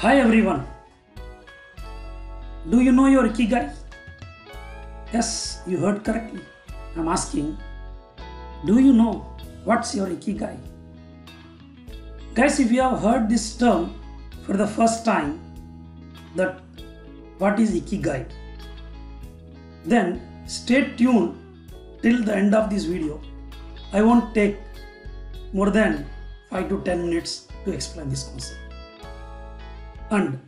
Hi everyone. Do you know your Ikigai? Yes, you heard correctly. I'm asking, do you know what's your Ikigai? Guys, if you have heard this term for the first time, that what is Ikigai, then stay tuned till the end of this video. I won't take more than 5 to 10 minutes to explain this concept. And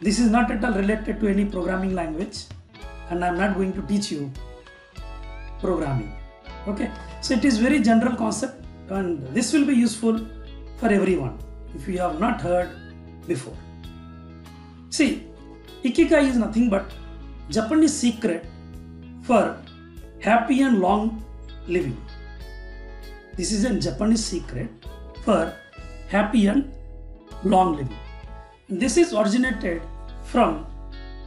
this is not at all related to any programming language, and I'm not going to teach you programming. Okay, so it is very general concept, and this will be useful for everyone if you have not heard before. See, Ikigai is nothing but Japanese secret for happy and long living. This is a Japanese secret for happy and long living. This is originated from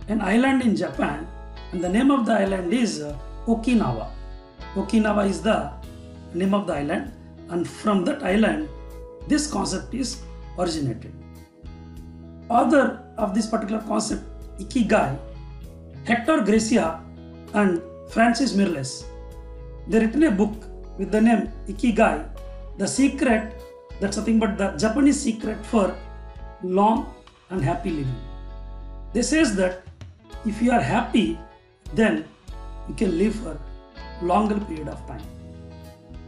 an island in Japan, and the name of the island is uh, Okinawa. Okinawa is the name of the island, and from that island, this concept is originated. Author of this particular concept, Ikigai, Hector Garcia and Francis Miralles, they written a book with the name Ikigai, the secret that's nothing but the Japanese secret for long and happy living. They says that if you are happy, then you can live for longer period of time.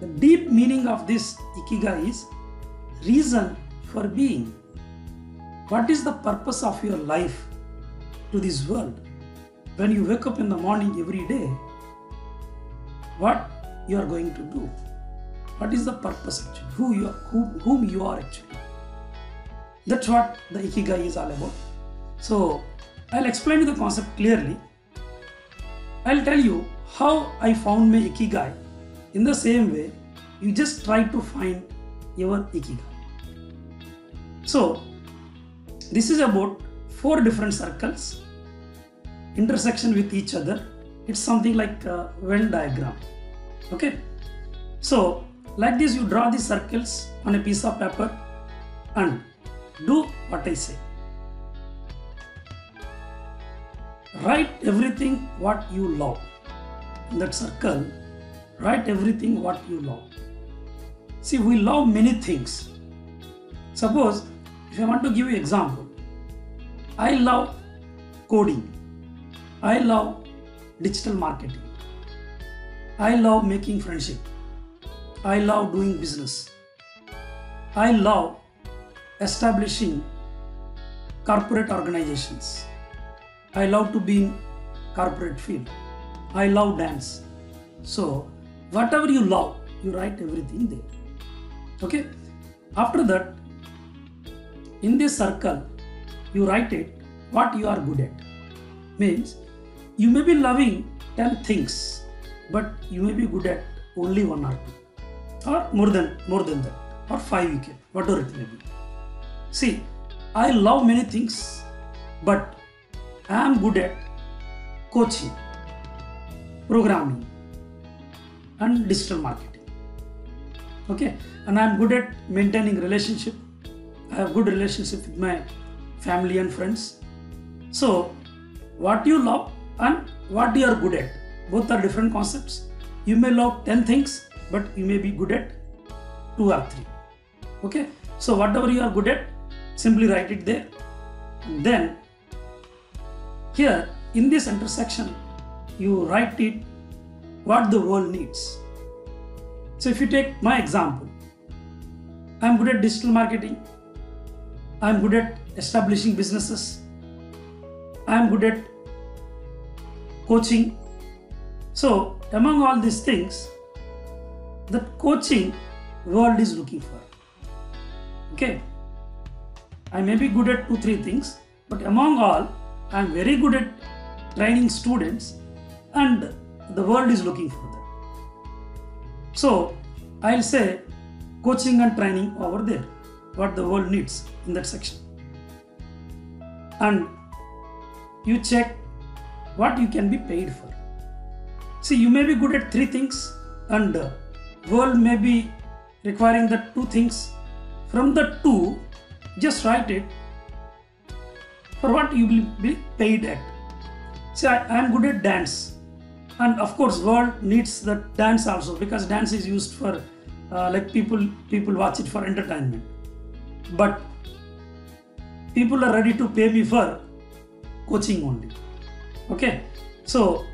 The deep meaning of this Ikigai is reason for being. What is the purpose of your life to this world? When you wake up in the morning every day, what you are going to do? What is the purpose actually? Who you are, who, whom you are actually? That's what the Ikigai is all about. So I'll explain the concept clearly. I'll tell you how I found my Ikigai. In the same way, you just try to find your Ikigai. So this is about four different circles intersection with each other. It's something like a Venn diagram. Okay. So like this, you draw these circles on a piece of paper and do what I say. Write everything what you love. In that circle, write everything what you love. See, we love many things. Suppose, if I want to give you example, I love coding. I love digital marketing. I love making friendship. I love doing business. I love establishing corporate organizations. I love to be in corporate field. I love dance. So whatever you love, you write everything there. Okay. After that, in this circle, you write it what you are good at. Means you may be loving 10 things, but you may be good at only one or two. Or more than more than that. Or five you can, whatever it may be. See, I love many things, but I am good at coaching, programming, and digital marketing. Okay, and I am good at maintaining relationship. I have good relationship with my family and friends. So, what you love and what you are good at, both are different concepts. You may love 10 things, but you may be good at two or three. Okay, so whatever you are good at, simply write it there. And then here in this intersection you write it what the world needs. So if you take my example i'm good at digital marketing. I'm good at establishing businesses. I'm good at coaching. So among all these things the coaching world is looking for. Okay I may be good at two, three things, but among all, I am very good at training students, and the world is looking for that. So, I'll say coaching and training over there, what the world needs in that section. And you check what you can be paid for. See, you may be good at three things, and uh, world may be requiring the two things. From the two, just write it for what you will be paid at. See, I am good at dance, and of course, world needs the dance also because dance is used for uh, like people people watch it for entertainment. But people are ready to pay me for coaching only. Okay, so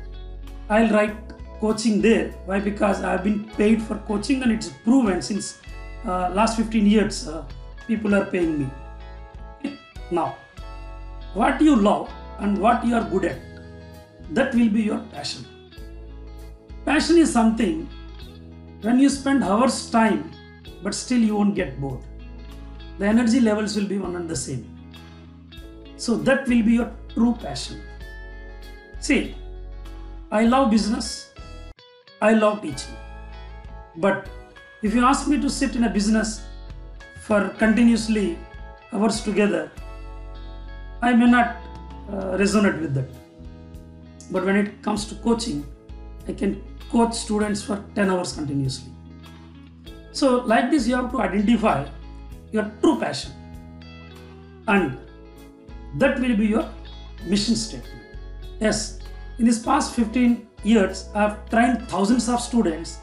I'll write coaching there. Why? Because I've been paid for coaching and it's proven since uh, last 15 years uh, people are paying me. Now, what you love and what you are good at, that will be your passion. Passion is something when you spend hours time but still you won't get bored. The energy levels will be one and the same. So that will be your true passion. See, I love business, I love teaching. But if you ask me to sit in a business for continuously hours together, I may not uh, resonate with that. But when it comes to coaching, I can coach students for 10 hours continuously. So, like this, you have to identify your true passion, and that will be your mission statement. Yes, in this past 15 years, I have trained thousands of students,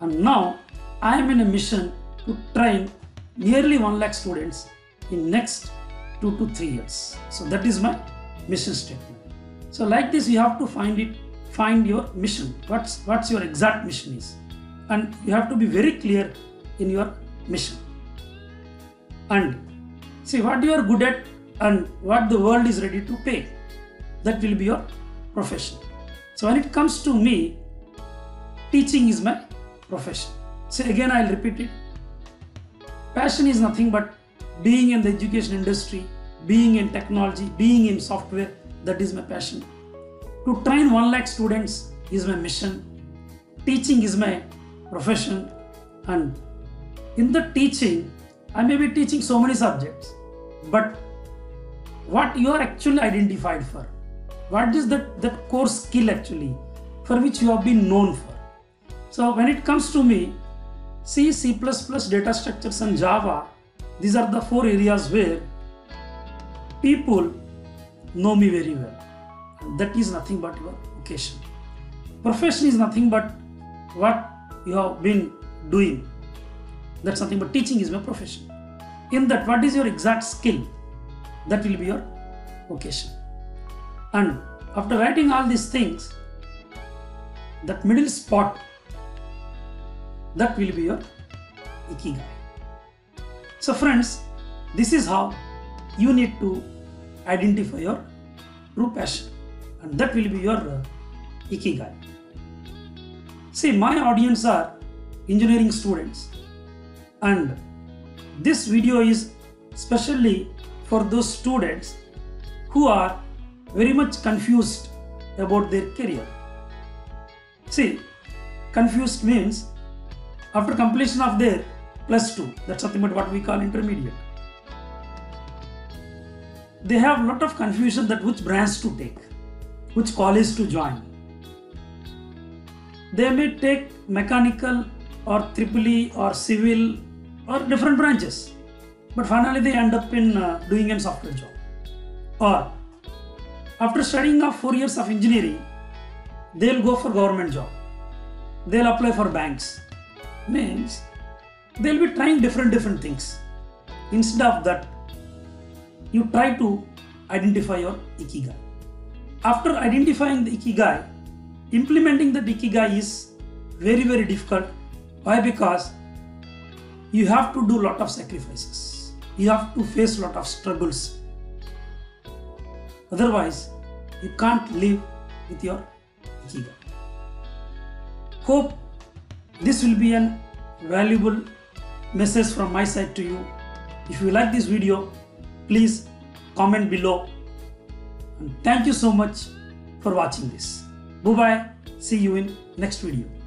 and now I am in a mission to train nearly 1 lakh students in next 2 to 3 years. So that is my mission statement. So like this, you have to find it, find your mission. What's what's your exact mission is, and you have to be very clear in your mission. And see what you are good at and what the world is ready to pay. That will be your profession. So when it comes to me, teaching is my profession. So again, I'll repeat it. Passion is nothing but being in the education industry, being in technology, being in software. That is my passion. To train 1 lakh students is my mission. Teaching is my profession. And in the teaching, I may be teaching so many subjects, but what you are actually identified for, what is that, that core skill actually for which you have been known for. So when it comes to me, C, C++, data structures and Java, these are the four areas where people know me very well. That is nothing but your vocation. Profession is nothing but what you have been doing. That's nothing but teaching is my profession. In that, what is your exact skill? That will be your vocation. And after writing all these things, that middle spot, that will be your ikigai. So, friends, this is how you need to identify your true passion, and that will be your uh, ikigai. See, my audience are engineering students, and this video is specially for those students who are very much confused about their career. See, confused means after completion of their plus 2, that's something but what we call intermediate. They have lot of confusion that which branch to take, which college to join. They may take mechanical or triple E or civil or different branches, but finally they end up in uh, doing a software job. Or after studying of four years of engineering, they'll go for government job. They'll apply for banks. Means they'll be trying different different things. Instead of that, you try to identify your ikigai. After identifying the ikigai, implementing the ikigai is very very difficult. Why? Because you have to do a lot of sacrifices. You have to face lot of struggles. Otherwise, you can't live with your ikigai. Hope this will be an valuable message from my side to you. If you like this video, please comment below. And thank you so much for watching this. Bye bye. See you in next video.